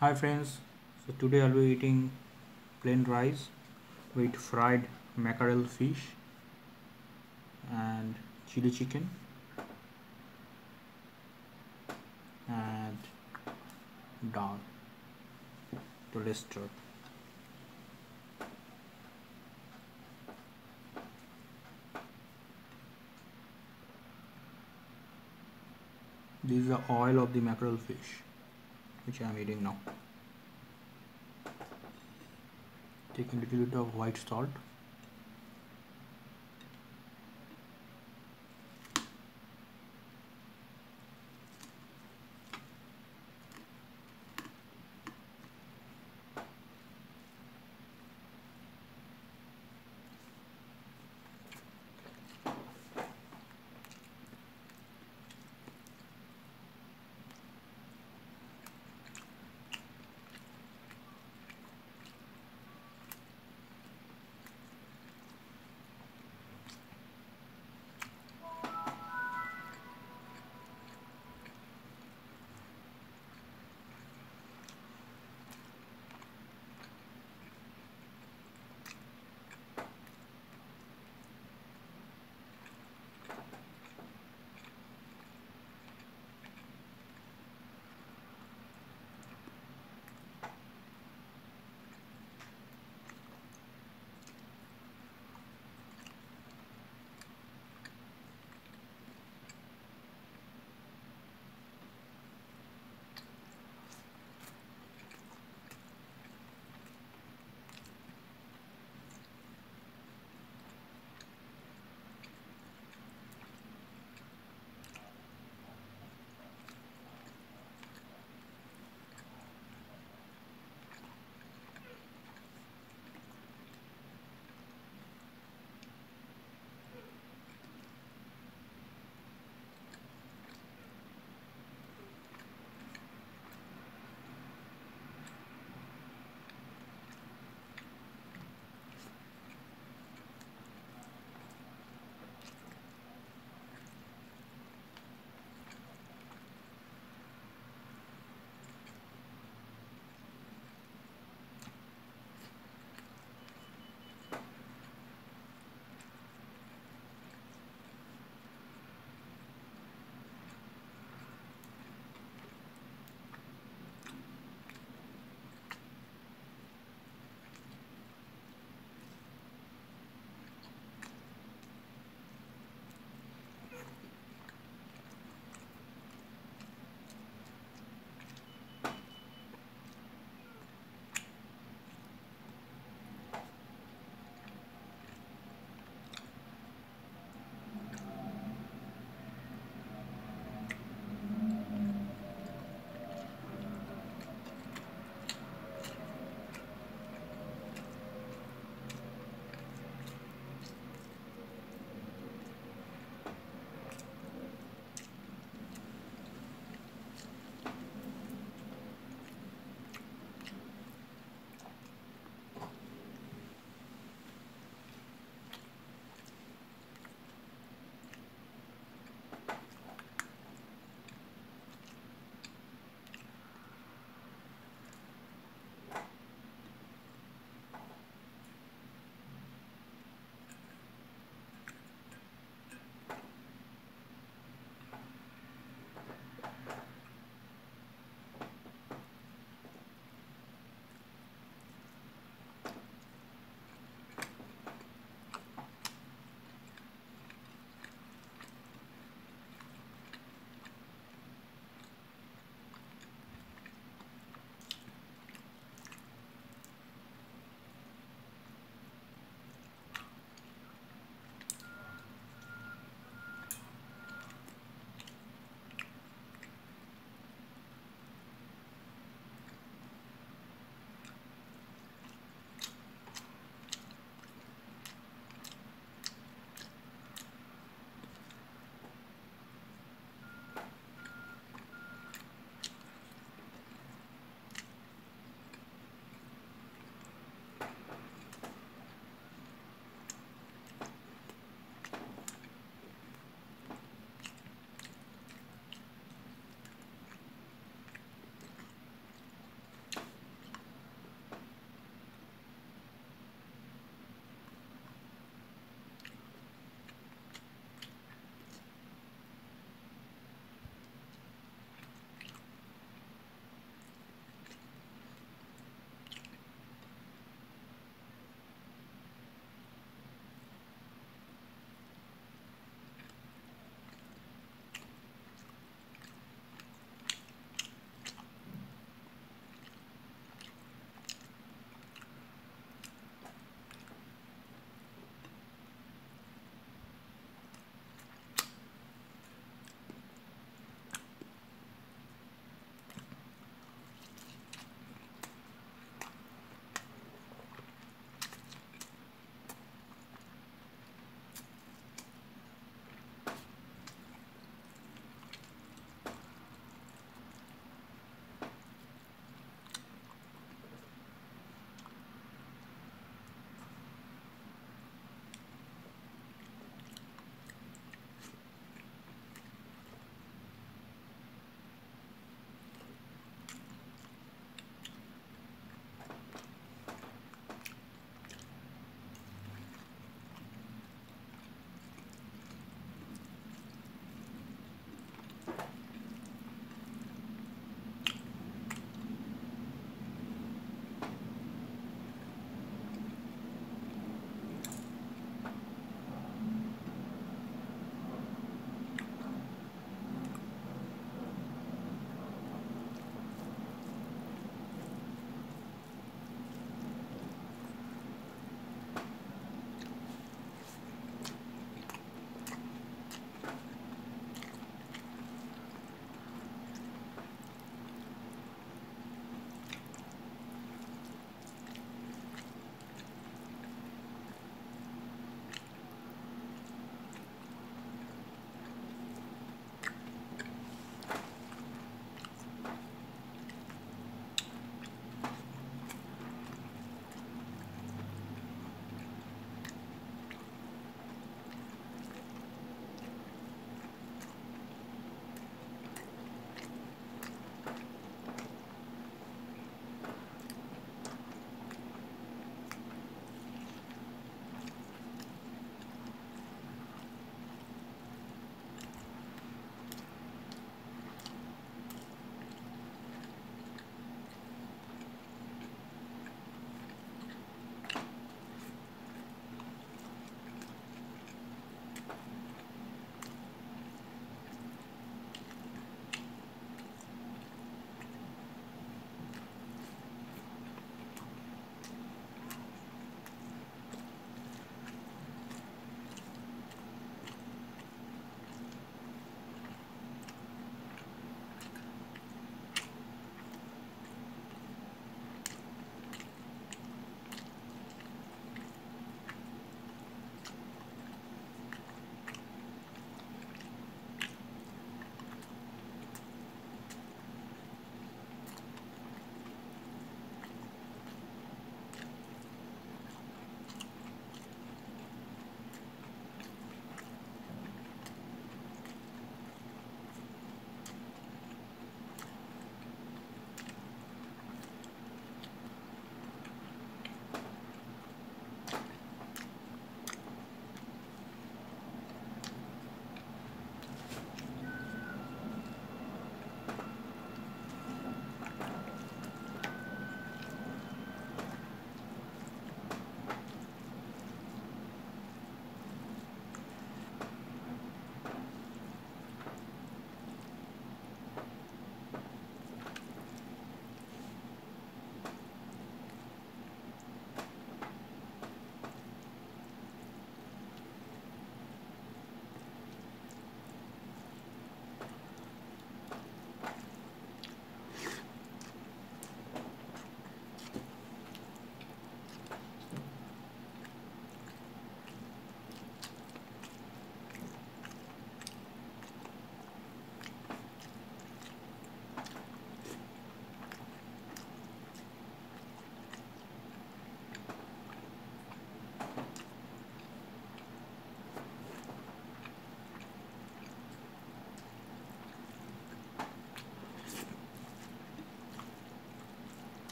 Hi friends, so today I'll be eating plain rice with fried mackerel fish and chili chicken and dal to Lester. This is the oil of the mackerel fish which I am eating now. Take a little bit of white salt.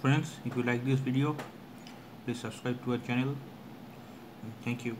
Friends if you like this video please subscribe to our channel. Thank you